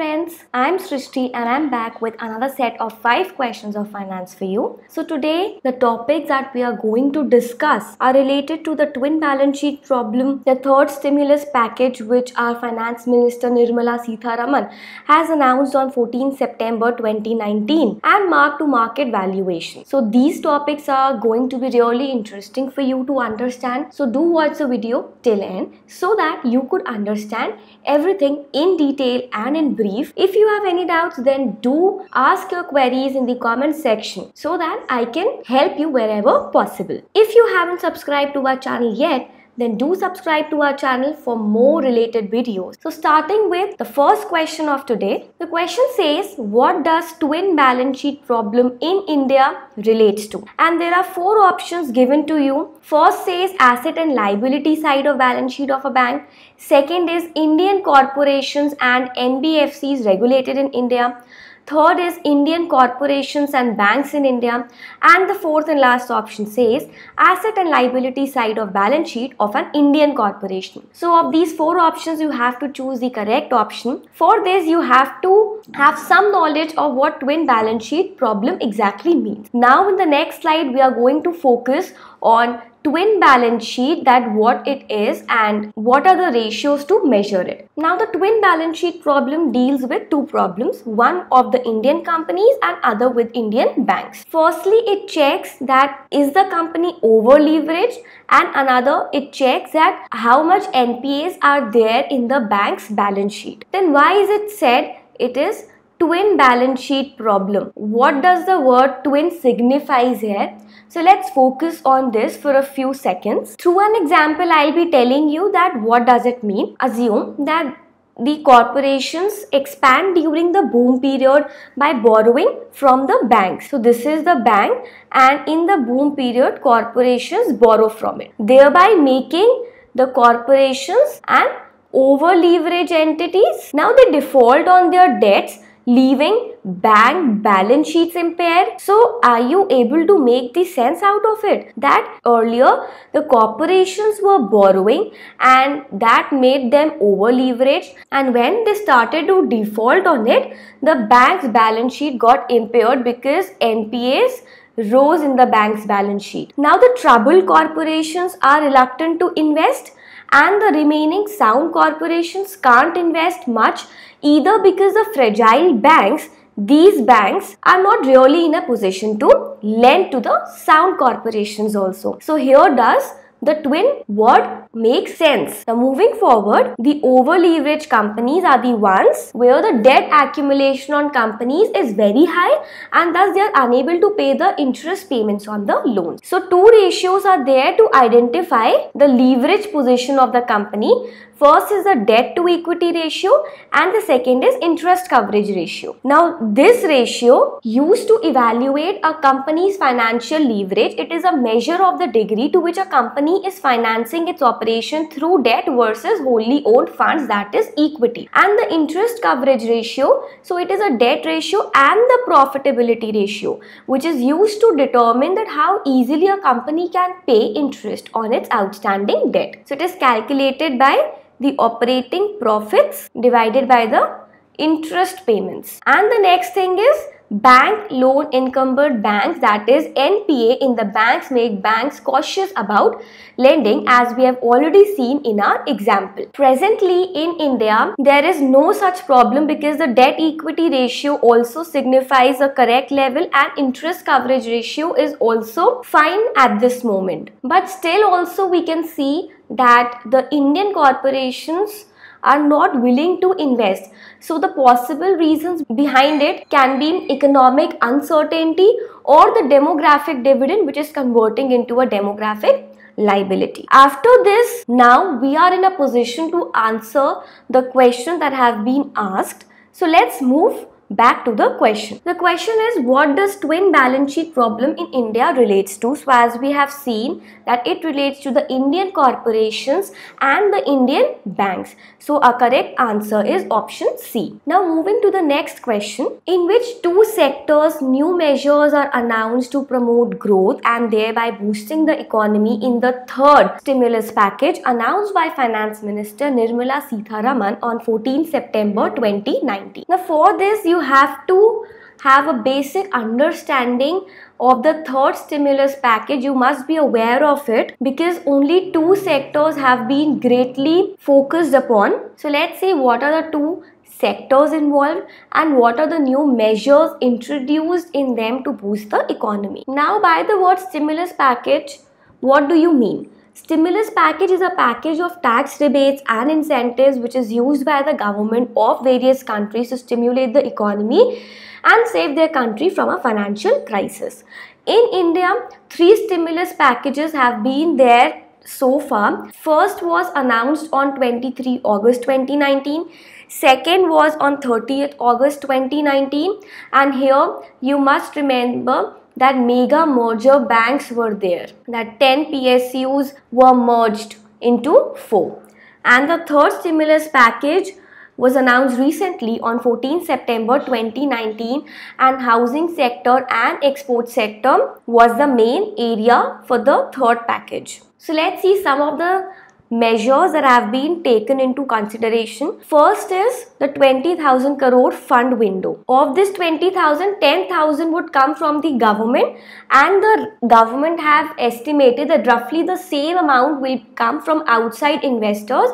friends, I'm Srishti and I'm back with another set of 5 questions of finance for you. So today the topics that we are going to discuss are related to the twin balance sheet problem, the third stimulus package which our finance minister Nirmala Sitharaman has announced on 14 September 2019 and mark to market valuation. So these topics are going to be really interesting for you to understand. So do watch the video till end so that you could understand everything in detail and in brief. If you have any doubts, then do ask your queries in the comment section so that I can help you wherever possible. If you haven't subscribed to our channel yet, then do subscribe to our channel for more related videos. So starting with the first question of today, the question says what does twin balance sheet problem in India relates to? And there are four options given to you. First says asset and liability side of balance sheet of a bank. Second is Indian corporations and NBFCs regulated in India. Third is Indian corporations and banks in India. And the fourth and last option says asset and liability side of balance sheet of an Indian corporation. So of these four options, you have to choose the correct option. For this, you have to have some knowledge of what twin balance sheet problem exactly means. Now in the next slide, we are going to focus on twin balance sheet that what it is and what are the ratios to measure it. Now the twin balance sheet problem deals with two problems, one of the Indian companies and other with Indian banks. Firstly, it checks that is the company over leveraged and another it checks that how much NPAs are there in the bank's balance sheet. Then why is it said it is twin balance sheet problem. What does the word twin signifies here? So let's focus on this for a few seconds. Through an example, I'll be telling you that what does it mean. Assume that the corporations expand during the boom period by borrowing from the banks. So this is the bank and in the boom period corporations borrow from it thereby making the corporations and over leverage entities. Now they default on their debts leaving bank balance sheets impaired. So are you able to make the sense out of it? That earlier the corporations were borrowing and that made them over leveraged and when they started to default on it, the bank's balance sheet got impaired because NPAs rose in the bank's balance sheet. Now the troubled corporations are reluctant to invest and the remaining sound corporations can't invest much either because the fragile banks these banks are not really in a position to lend to the sound corporations also. So here does the twin word makes sense. Now moving forward, the over leveraged companies are the ones where the debt accumulation on companies is very high and thus they are unable to pay the interest payments on the loans. So two ratios are there to identify the leverage position of the company First is the debt to equity ratio and the second is interest coverage ratio. Now this ratio used to evaluate a company's financial leverage. It is a measure of the degree to which a company is financing its operation through debt versus wholly owned funds that is equity. And the interest coverage ratio, so it is a debt ratio and the profitability ratio which is used to determine that how easily a company can pay interest on its outstanding debt. So it is calculated by the operating profits divided by the interest payments. And the next thing is bank loan encumbered banks that is NPA in the banks make banks cautious about lending as we have already seen in our example. Presently in India there is no such problem because the debt equity ratio also signifies a correct level and interest coverage ratio is also fine at this moment. But still also we can see that the Indian corporations are not willing to invest. So the possible reasons behind it can be economic uncertainty or the demographic dividend which is converting into a demographic liability. After this, now we are in a position to answer the questions that have been asked. So let's move back to the question. The question is what does twin balance sheet problem in India relates to? So as we have seen that it relates to the Indian corporations and the Indian banks. So a correct answer is option C. Now moving to the next question in which two sectors new measures are announced to promote growth and thereby boosting the economy in the third stimulus package announced by Finance Minister Nirmala Sitharaman on 14 September 2019. Now for this you have to have a basic understanding of the third stimulus package. You must be aware of it because only two sectors have been greatly focused upon. So let's see what are the two sectors involved and what are the new measures introduced in them to boost the economy. Now by the word stimulus package what do you mean Stimulus package is a package of tax rebates and incentives which is used by the government of various countries to stimulate the economy and save their country from a financial crisis. In India, three stimulus packages have been there so far. First was announced on 23 August 2019. Second was on 30th August 2019 and here you must remember that mega merger banks were there. That 10 PSUs were merged into 4. And the third stimulus package was announced recently on 14 September 2019 and housing sector and export sector was the main area for the third package. So let's see some of the measures that have been taken into consideration. First is the 20,000 crore fund window. Of this 20,000, 10,000 would come from the government and the government have estimated that roughly the same amount will come from outside investors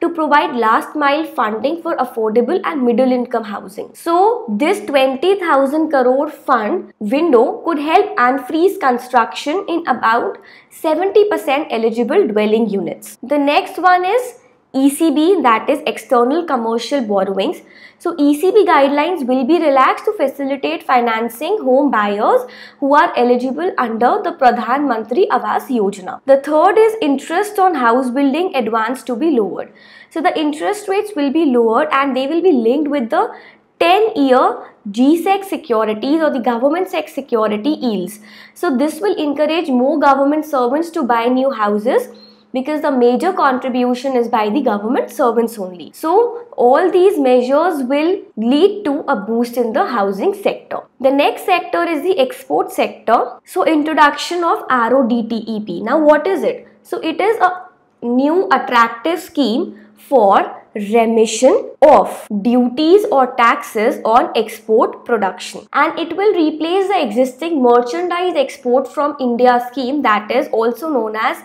to provide last mile funding for affordable and middle income housing. So this 20,000 crore fund window could help unfreeze construction in about 70% eligible dwelling units. The next one is ECB that is external commercial borrowings. So ECB guidelines will be relaxed to facilitate financing home buyers who are eligible under the Pradhan Mantri Awas Yojana. The third is interest on house building advance to be lowered. So the interest rates will be lowered and they will be linked with the 10 year GSEC securities or the government sec security yields. So this will encourage more government servants to buy new houses because the major contribution is by the government servants only. So all these measures will lead to a boost in the housing sector. The next sector is the export sector. So introduction of RODTEP. Now what is it? So it is a new attractive scheme for remission of duties or taxes on export production and it will replace the existing merchandise export from India scheme that is also known as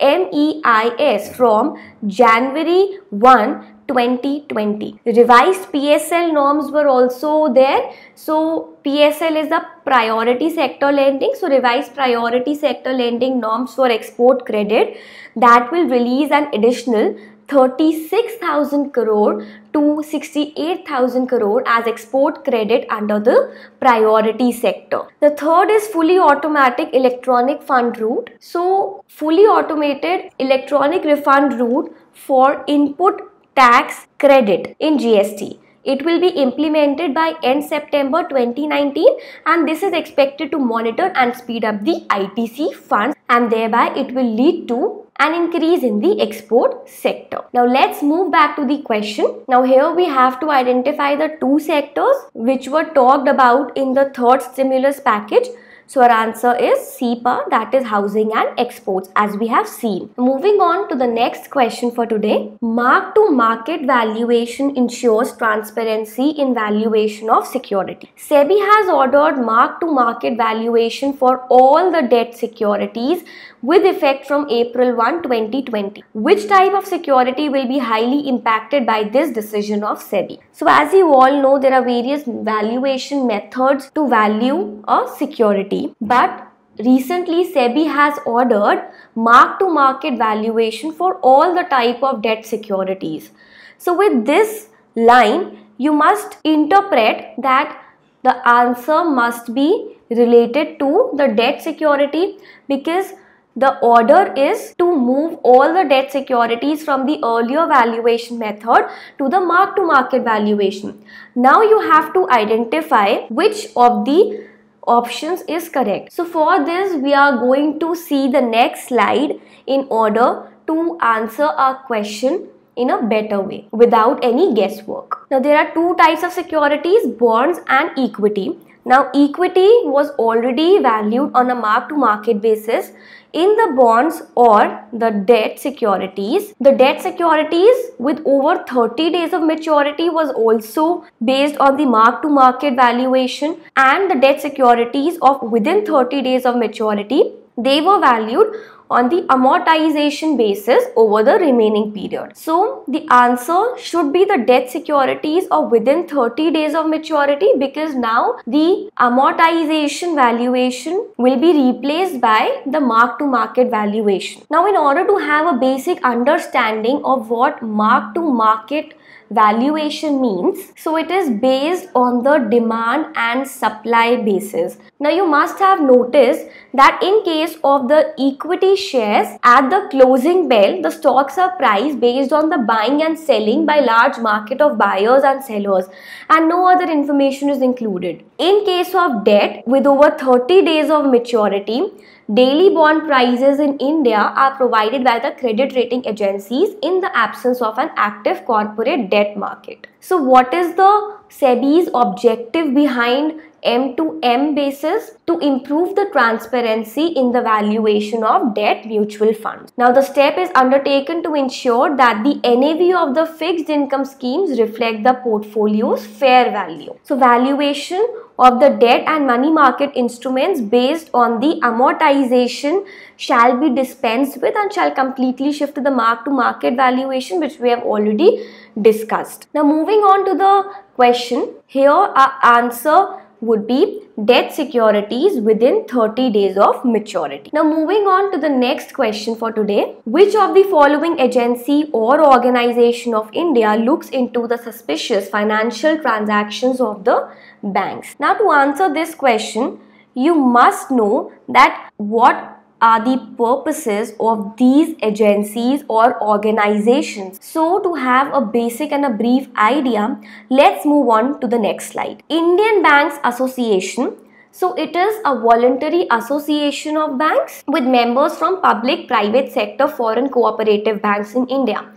MEIS from January 1 2020. Revised PSL norms were also there. So PSL is the priority sector lending. So revised priority sector lending norms for export credit that will release an additional 36,000 crore to 68,000 crore as export credit under the priority sector. The third is fully automatic electronic fund route. So fully automated electronic refund route for input tax credit in GST. It will be implemented by end September 2019 and this is expected to monitor and speed up the ITC funds and thereby it will lead to an increase in the export sector. Now let's move back to the question. Now here we have to identify the two sectors which were talked about in the third stimulus package so our answer is SEPA that is housing and exports as we have seen. Moving on to the next question for today. Mark to market valuation ensures transparency in valuation of security. SEBI has ordered mark to market valuation for all the debt securities with effect from April 1, 2020. Which type of security will be highly impacted by this decision of SEBI? So as you all know, there are various valuation methods to value a security. But recently SEBI has ordered mark to market valuation for all the type of debt securities. So with this line, you must interpret that the answer must be related to the debt security because the order is to move all the debt securities from the earlier valuation method to the mark to market valuation. Now you have to identify which of the options is correct. So for this we are going to see the next slide in order to answer our question in a better way without any guesswork. Now there are two types of securities bonds and equity. Now equity was already valued on a mark to market basis in the bonds or the debt securities. The debt securities with over 30 days of maturity was also based on the mark to market valuation and the debt securities of within 30 days of maturity they were valued on the amortization basis over the remaining period. So the answer should be the debt securities of within 30 days of maturity because now the amortization valuation will be replaced by the mark to market valuation. Now in order to have a basic understanding of what mark to market valuation means. So it is based on the demand and supply basis. Now you must have noticed that in case of the equity shares at the closing bell, the stocks are priced based on the buying and selling by large market of buyers and sellers and no other information is included. In case of debt with over 30 days of maturity, Daily bond prices in India are provided by the credit rating agencies in the absence of an active corporate debt market. So what is the SEBI's objective behind M2M basis to improve the transparency in the valuation of debt mutual funds. Now the step is undertaken to ensure that the NAV of the fixed income schemes reflect the portfolio's fair value. So valuation of the debt and money market instruments based on the amortization shall be dispensed with and shall completely shift to the mark to market valuation which we have already discussed. Now moving on to the question, here our answer would be debt securities within 30 days of maturity. Now moving on to the next question for today. Which of the following agency or organization of India looks into the suspicious financial transactions of the banks? Now to answer this question, you must know that what are the purposes of these agencies or organizations. So to have a basic and a brief idea, let's move on to the next slide. Indian Banks Association so it is a voluntary association of banks with members from public, private sector, foreign cooperative banks in India.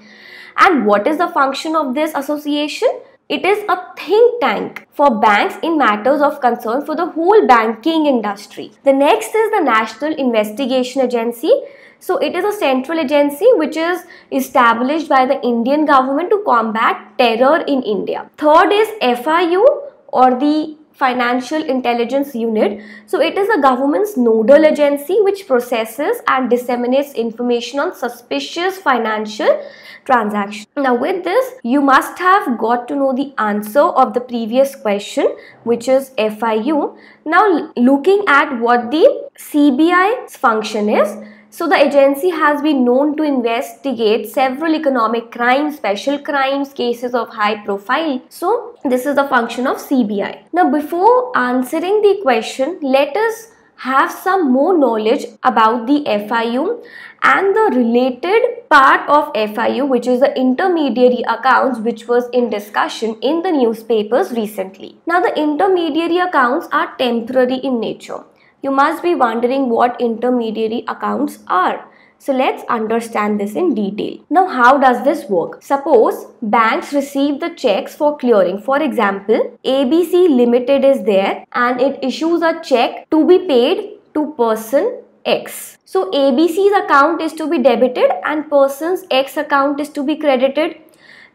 And what is the function of this association? It is a think tank for banks in matters of concern for the whole banking industry. The next is the National Investigation Agency. So it is a central agency which is established by the Indian government to combat terror in India. Third is FIU or the Financial Intelligence Unit. So it is a government's nodal agency which processes and disseminates information on suspicious financial transactions. Now with this, you must have got to know the answer of the previous question which is FIU. Now looking at what the CBI's function is, so the agency has been known to investigate several economic crimes, special crimes, cases of high profile. So this is the function of CBI. Now before answering the question, let us have some more knowledge about the FIU and the related part of FIU which is the intermediary accounts which was in discussion in the newspapers recently. Now the intermediary accounts are temporary in nature. You must be wondering what intermediary accounts are. So let's understand this in detail. Now how does this work? Suppose banks receive the checks for clearing. For example, ABC Limited is there and it issues a check to be paid to person X. So ABC's account is to be debited and person's X account is to be credited.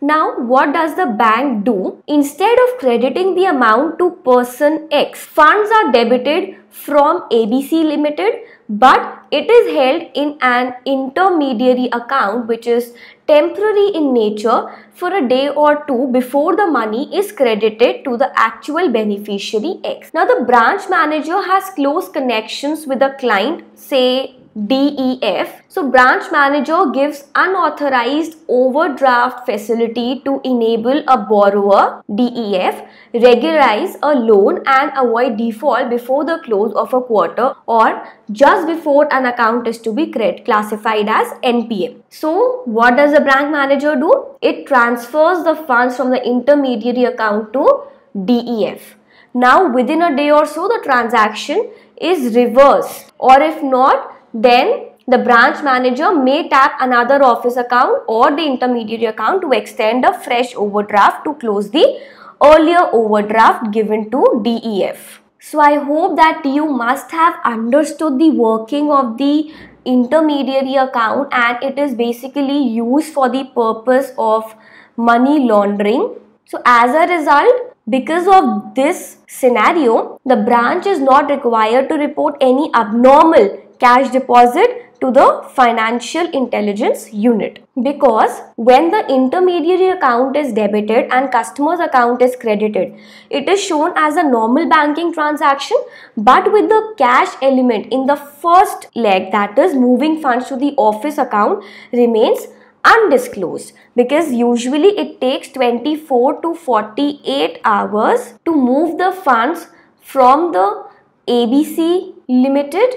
Now what does the bank do? Instead of crediting the amount to person X, funds are debited from ABC Limited but it is held in an intermediary account which is temporary in nature for a day or two before the money is credited to the actual beneficiary X. Now the branch manager has close connections with the client say DEF. So branch manager gives unauthorized overdraft facility to enable a borrower DEF regularize a loan and avoid default before the close of a quarter or just before an account is to be credit classified as NPA. So what does the branch manager do? It transfers the funds from the intermediary account to DEF. Now within a day or so the transaction is reversed or if not then the branch manager may tap another office account or the intermediary account to extend a fresh overdraft to close the earlier overdraft given to DEF. So I hope that you must have understood the working of the intermediary account and it is basically used for the purpose of money laundering. So as a result, because of this scenario, the branch is not required to report any abnormal cash deposit to the financial intelligence unit. Because when the intermediary account is debited and customer's account is credited it is shown as a normal banking transaction but with the cash element in the first leg that is moving funds to the office account remains undisclosed. Because usually it takes 24 to 48 hours to move the funds from the ABC Limited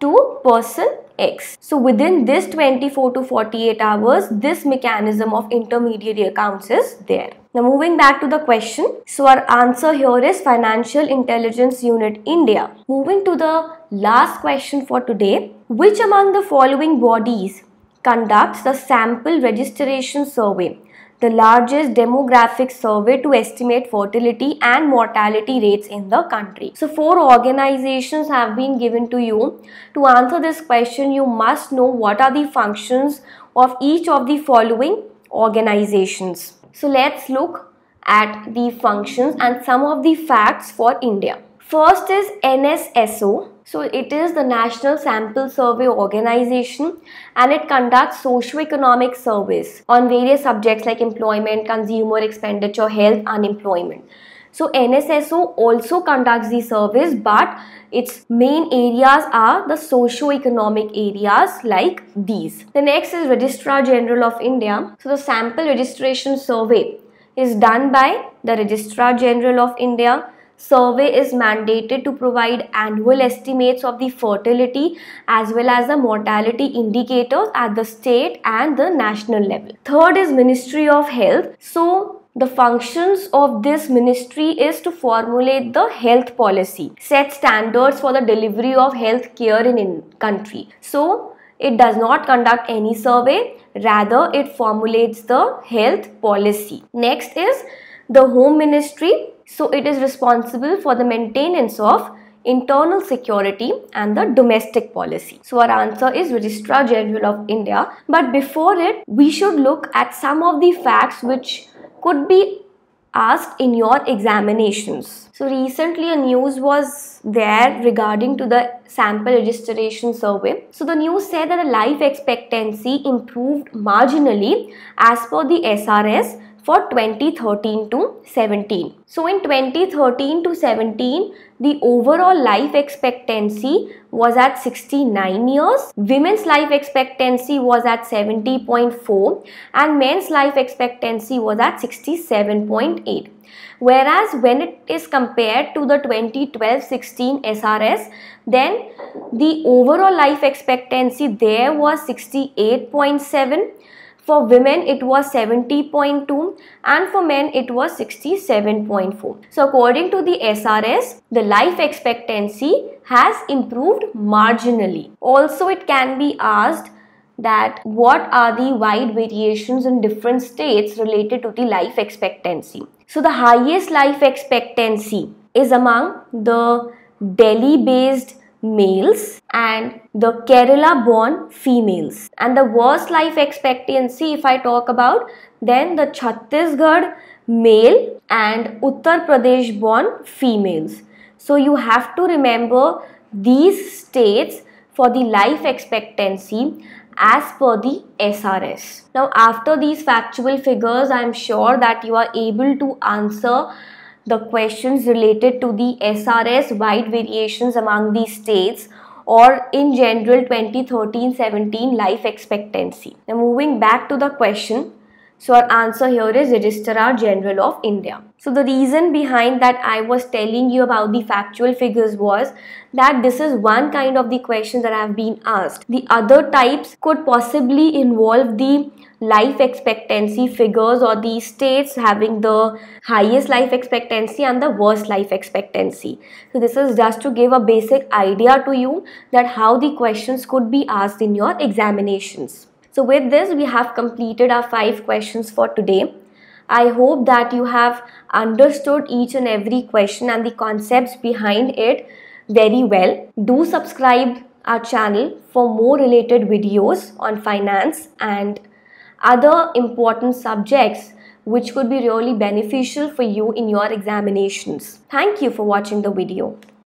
to person X. So within this 24 to 48 hours, this mechanism of intermediary accounts is there. Now moving back to the question. So our answer here is Financial Intelligence Unit India. Moving to the last question for today. Which among the following bodies conducts the sample registration survey the largest demographic survey to estimate fertility and mortality rates in the country. So four organizations have been given to you. To answer this question, you must know what are the functions of each of the following organizations. So let's look at the functions and some of the facts for India. First is NSSO. So it is the National Sample Survey Organization and it conducts socio-economic surveys on various subjects like employment, consumer expenditure, health, unemployment. So NSSO also conducts these surveys but its main areas are the socio-economic areas like these. The next is Registrar General of India. So the sample registration survey is done by the Registrar General of India survey is mandated to provide annual estimates of the fertility as well as the mortality indicators at the state and the national level. Third is Ministry of Health. So the functions of this ministry is to formulate the health policy, set standards for the delivery of health care in, country. So it does not conduct any survey, rather it formulates the health policy. Next is the Home Ministry so it is responsible for the maintenance of internal security and the domestic policy. So our answer is Registrar General of India. But before it, we should look at some of the facts which could be asked in your examinations. So recently a news was there regarding to the sample registration survey. So the news said that the life expectancy improved marginally as per the SRS for 2013 to 17. So in 2013 to 17, the overall life expectancy was at 69 years. Women's life expectancy was at 70.4 and men's life expectancy was at 67.8. Whereas when it is compared to the 2012-16 SRS, then the overall life expectancy there was 68.7 for women, it was 70.2 and for men, it was 67.4. So, according to the SRS, the life expectancy has improved marginally. Also, it can be asked that what are the wide variations in different states related to the life expectancy. So, the highest life expectancy is among the Delhi based males and the Kerala born females. And the worst life expectancy, if I talk about, then the Chhattisgarh male and Uttar Pradesh born females. So you have to remember these states for the life expectancy as per the SRS. Now after these factual figures, I am sure that you are able to answer the questions related to the SRS wide variations among these states or in general 2013-17 life expectancy. Now moving back to the question, so our answer here is Registrar General of India. So the reason behind that I was telling you about the factual figures was that this is one kind of the question that I have been asked. The other types could possibly involve the life expectancy figures or the states having the highest life expectancy and the worst life expectancy. So this is just to give a basic idea to you that how the questions could be asked in your examinations. So with this, we have completed our five questions for today. I hope that you have understood each and every question and the concepts behind it very well. Do subscribe our channel for more related videos on finance and other important subjects which could be really beneficial for you in your examinations. Thank you for watching the video.